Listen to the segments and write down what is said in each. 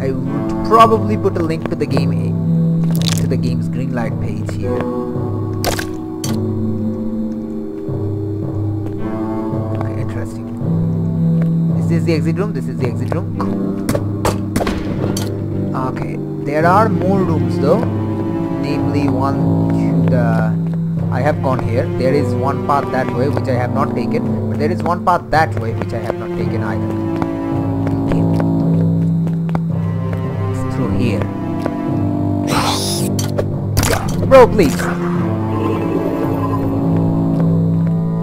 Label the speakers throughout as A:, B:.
A: I would probably put a link to the game to the game's Greenlight page here. Okay, interesting. This is the exit room? This is the exit room. Okay, there are more rooms though. Namely, one should. Uh, I have gone here. There is one path that way which I have not taken, but there is one path that way which I have not taken either. Through here. Bro, please.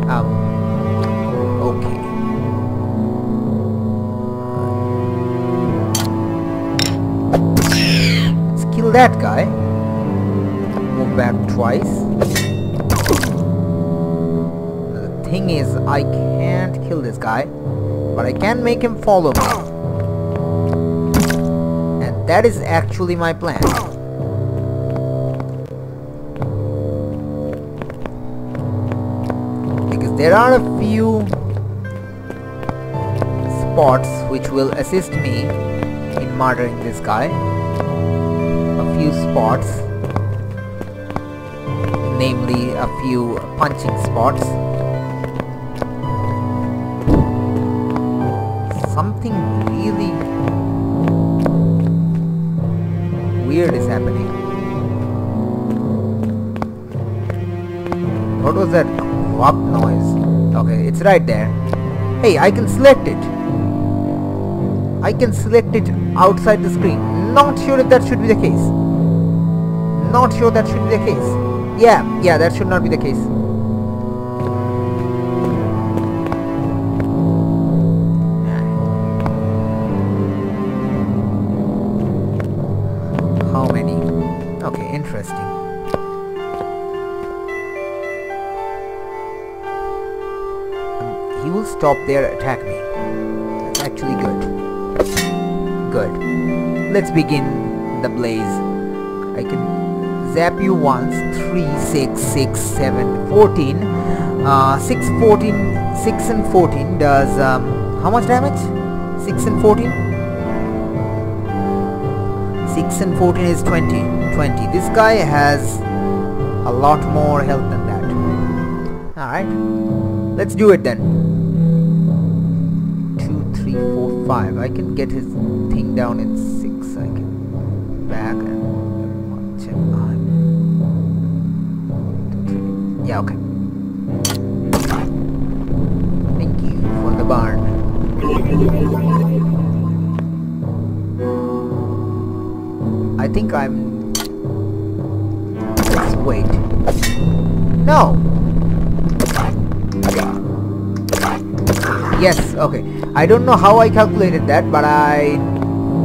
A: Um. Okay. Let's kill that guy. Move back twice. The thing is, I can't kill this guy, but I can make him follow me. That is actually my plan. Because there are a few spots which will assist me in murdering this guy. A few spots namely a few punching spots. Weird is happening. What was that whop noise? Okay, it's right there. Hey, I can select it. I can select it outside the screen. Not sure if that should be the case. Not sure that should be the case. Yeah, yeah, that should not be the case. Um, he will stop there, attack me. That's actually good. Good. Let's begin the blaze. I can zap you once 3 6 6 7 14 uh, 6 14 6 and 14 does um, how much damage 6 and 14 6 and 14 is 20 20 this guy has a lot more health than that. Alright let's do it then. 2 3 4 5 I can get his thing down in 6 I can back and check yeah, okay. Thank you for the barn. I think I'm... Let's wait. No! Yes, okay. I don't know how I calculated that, but I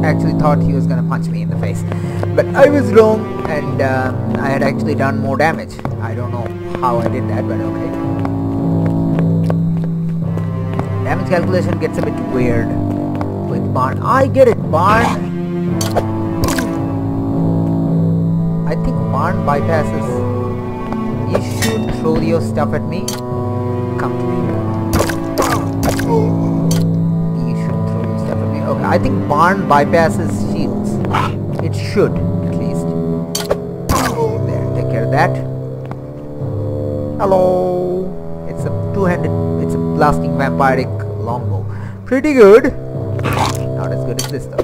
A: actually thought he was gonna punch me in the face. But I was wrong, and um, I had actually done more damage. I don't know how I did that, but okay. Damage calculation gets a bit weird with Barn. I get it, Barn! Bypasses. You should throw your stuff at me. Come to me. You should throw your stuff at me. Okay, I think Barn bypasses shields. It should, at least. There, take care of that. Hello. It's a two-handed, it's a blasting vampiric longbow. Pretty good. Not as good as this though.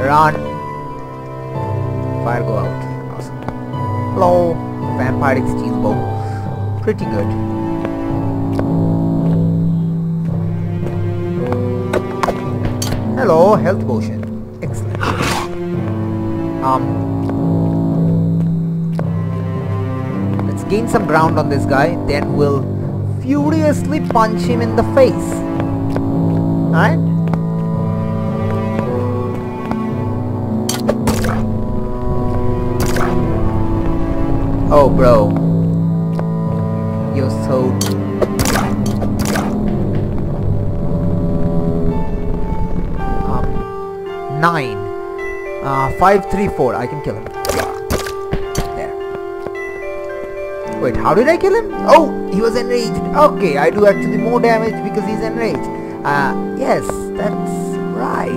A: Run. Fire go out. Awesome. Hello. Vampiric steel bow. Pretty good. Hello, health potion. Excellent. Um, let's gain some ground on this guy, then we'll furiously punch him in the face. Alright? Oh, bro. You're so... Um, nine. Uh, five, three, four. I can kill him. There. Wait, how did I kill him? Oh, he was enraged. Okay, I do actually more damage because he's enraged. Uh, yes, that's right.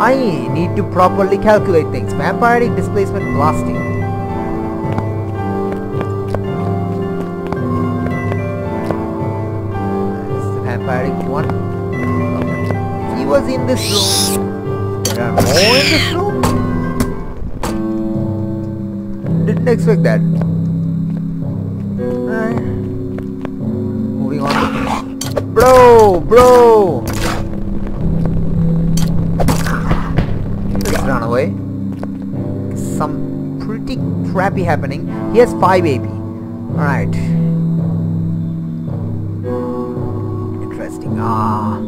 A: I need to properly calculate things. Vampiric displacement blasting. The vampiric one. He was in this room, there are more in this room? Didn't expect that. Bro, run away. Some pretty crappy happening. He has 5 AP. Alright. Interesting. Ah.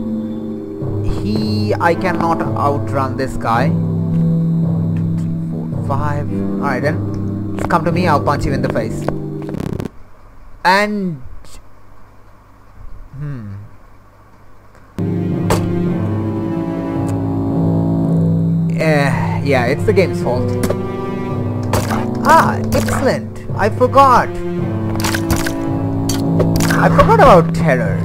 A: He... I cannot outrun this guy. Two, three, four, five. Alright then. Come to me, I'll punch you in the face. And... Hmm. Eh, yeah, it's the game's fault. Ah, excellent. I forgot. I forgot about terror.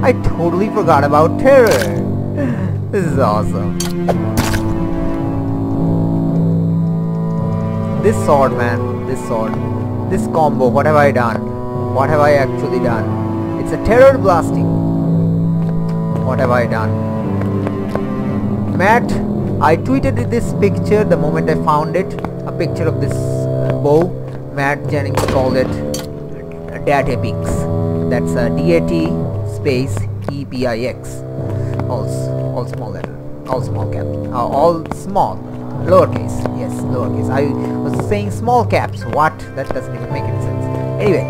A: I totally forgot about terror. This is awesome. This sword, man. This sword. This combo. What have I done? What have I actually done? It's a terror blasting. What have I done? Matt, I tweeted this picture the moment I found it. A picture of this uh, bow. Matt Jennings called it Dat Epix. That's a D-A-T space E-P-I-X. All, all small letter. All small caps. Uh, all small. Lowercase. Yes, lowercase. I was saying small caps. What? That doesn't even make any sense. Anyway.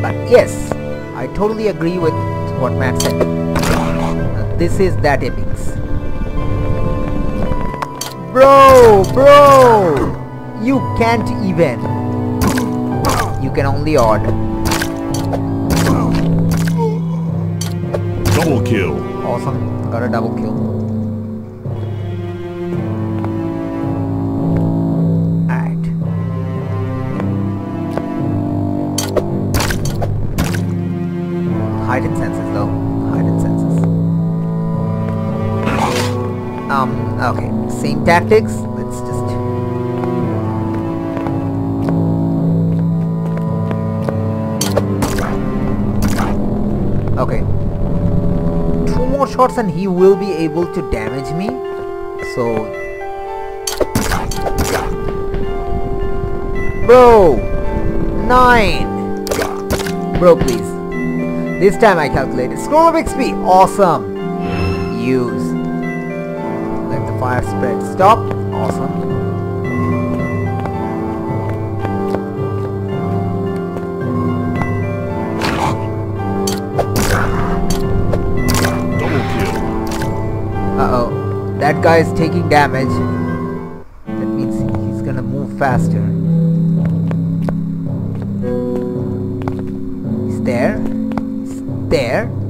A: But yes, I totally agree with what Matt said. Uh, this is that Epix. Bro, bro! You can't even. You can only odd.
B: Double kill.
A: Awesome. Got a double kill. Alright. Heightened senses though. Heightened senses. Um, okay. Same tactics. Let's just Okay. Two more shots and he will be able to damage me. So Bro! Nine! Bro, please. This time I calculated. Scroll of XP! Awesome! Use. Fire spread. Stop. Awesome. Uh-oh. That guy is taking damage. That means he's gonna move faster. He's there. He's there.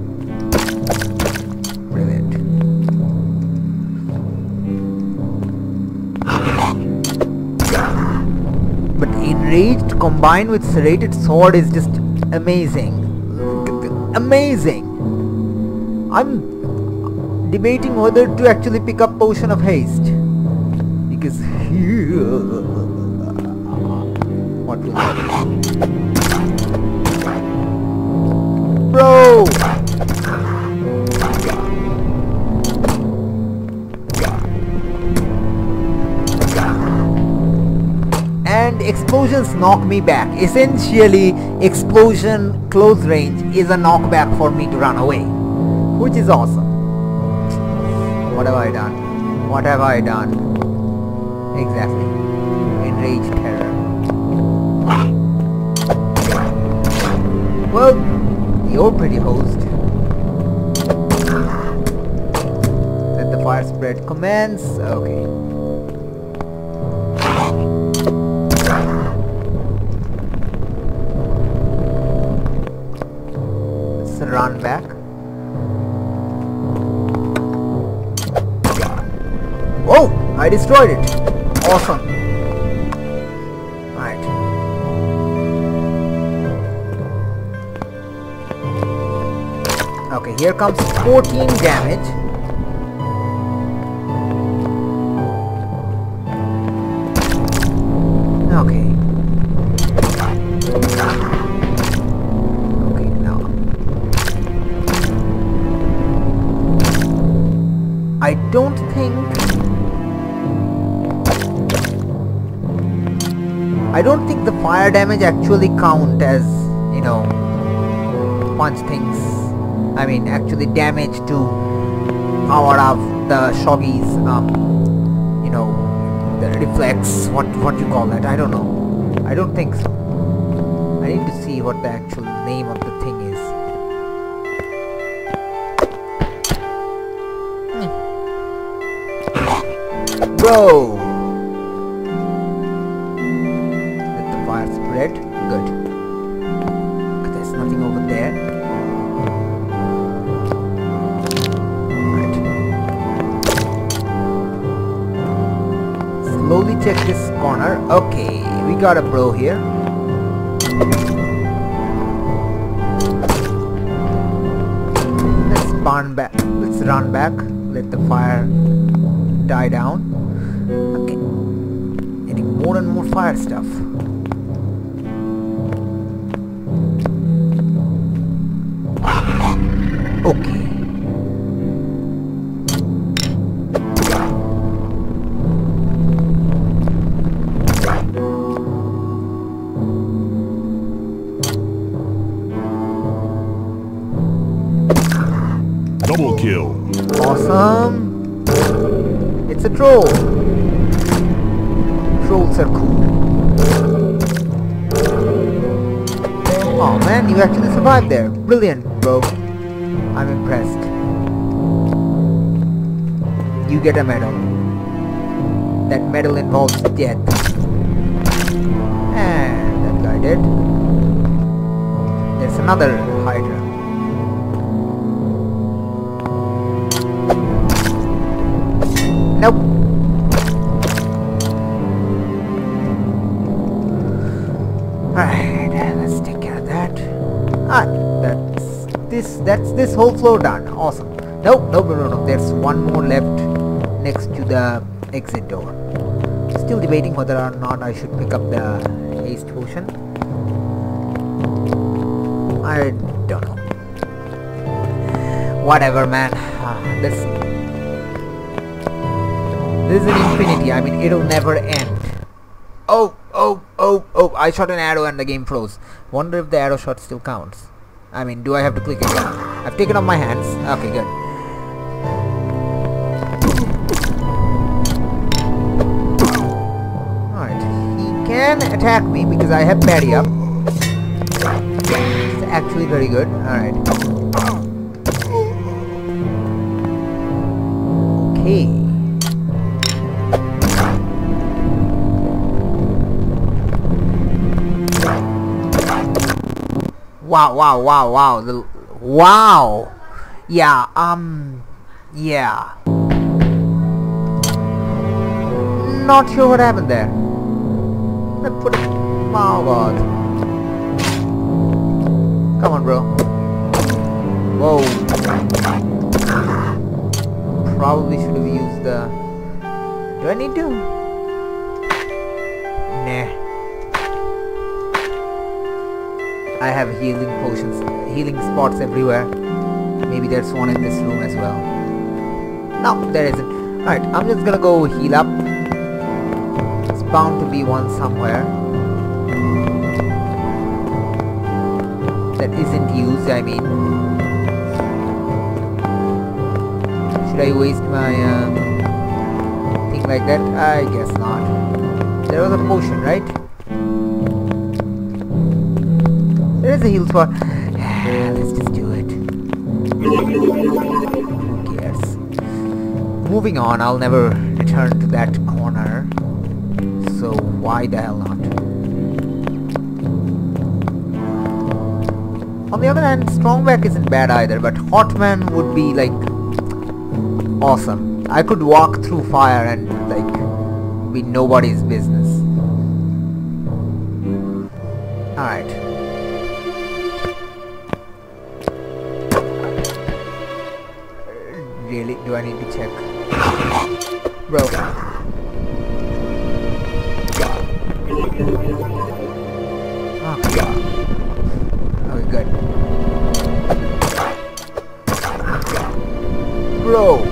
A: Enraged combined with serrated sword is just amazing. Amazing. I'm debating whether to actually pick up potion of haste because what will bro and explosions knock me back essentially explosion close range is a knockback for me to run away which is awesome what have I done? What have I done? Exactly. Enraged terror. Well, you're pretty host. Let the fire spread commence. Okay. Run back. Oh, I destroyed it. Awesome. Right. Okay, here comes 14 damage. Okay, I don't think I don't think the fire damage actually count as, you know, punch things. I mean, actually damage to power up the Shogi's, um, you know, the reflex, what, what you call that, I don't know. I don't think so. I need to see what the actual name of the thing Bro! Let the fire spread. Good. There's nothing over there. Right. Slowly check this corner. Okay, we got a bro here. Let's burn back. Let's run back. Let the fire die down. More and more fire stuff. Okay.
B: Double kill.
A: Awesome. It's a troll. Are cool. Oh man, you actually survived there. Brilliant, bro. I'm impressed. You get a medal. That medal involves death. And that guy did. There's another Hydra. Nope. Ah, that's this that's this whole floor done. Awesome. Nope, nope, no, no, no. There's one more left next to the exit door. Still debating whether or not I should pick up the haste potion. I don't know. Whatever, man. Ah, this this is an infinity. I mean, it'll never end. Oh, oh! I shot an arrow and the game froze. Wonder if the arrow shot still counts. I mean, do I have to click again? I've taken off my hands. Okay, good. Alright, he can attack me because I have parry up. It's actually very good. Alright. Okay. Wow, wow, wow, wow. The, wow. Yeah, um, yeah. Not sure what happened there. I put it. Oh god. Come on, bro. Whoa. Probably should have used the. Do I need to? Nah. I have healing potions, healing spots everywhere. Maybe there's one in this room as well. No, there isn't. Alright, I'm just gonna go heal up. It's bound to be one somewhere. That isn't used, I mean. Should I waste my um, thing like that? I guess not. There was a potion, right? Is a heal spot. Let's just do it. Who cares? Moving on, I'll never return to that corner. So why the hell not? On the other hand, Strongback isn't bad either, but Hotman would be like awesome. I could walk through fire and like be nobody's business. Alright. Really? Do I need to check? Bro. Oh, okay. Okay, good. Bro.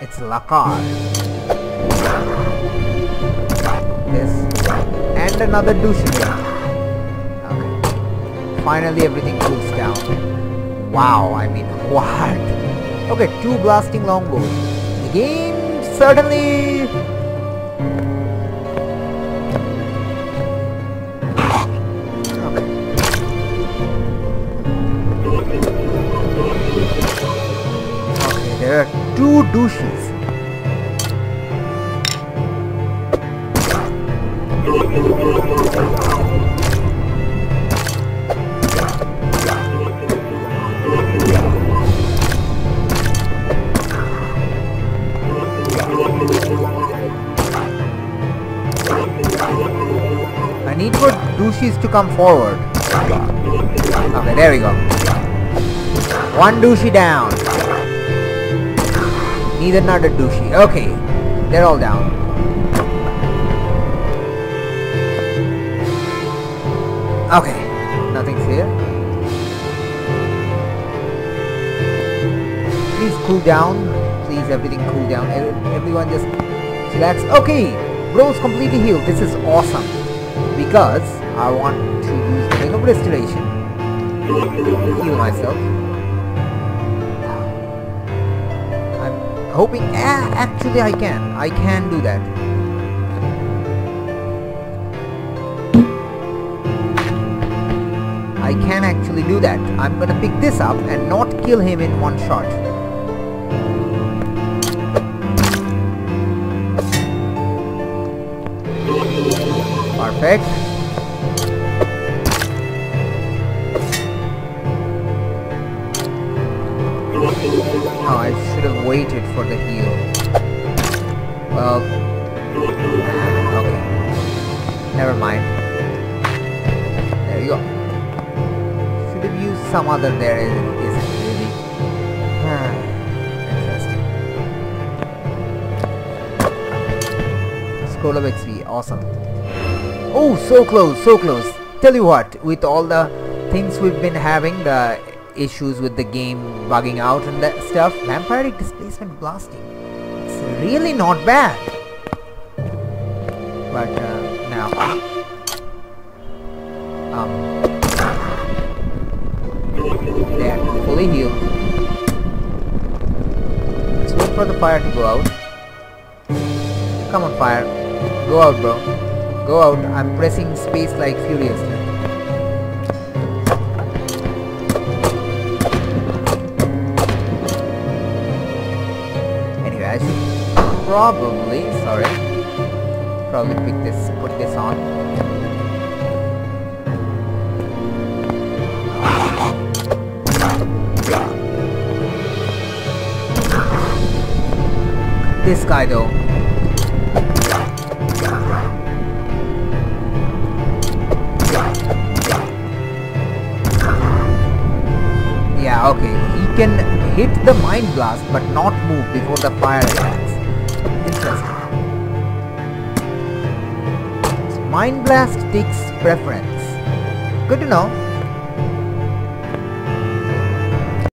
A: It's Lakar. Yes. And another douche. Finally everything cools down. Wow, I mean what? Okay, two blasting longbows. The game certainly Okay. Okay, there are two douches. Douches to come forward. Okay, there we go. One douchey down. Need another douchey. Okay, they're all down. Okay, nothing's here. Please cool down. Please, everything cool down. Everyone just relax. Okay, bro's completely healed. This is awesome. Because I want to use the of restoration. Heal myself. I'm hoping. Ah, actually, I can. I can do that. I can actually do that. I'm gonna pick this up and not kill him in one shot. Perfect. Oh, I should have waited for the heal. Well, okay. Never mind. There you go. Should have used some other there, isn't isn't really. Ah, Interesting. Scroll of XP, awesome. Oh, so close, so close. Tell you what, with all the things we've been having, the issues with the game bugging out and that stuff, vampiric displacement blasting. It's really not bad. But uh, now, um, there, fully healed. Let's wait for the fire to go out. Come on, fire, go out, bro. Go out. I'm pressing space like furiously. Probably, sorry, probably pick this, put this on. This guy though. Yeah, okay. He can hit the mind blast but not move before the fire attacks. Mind blast takes preference. Good to know.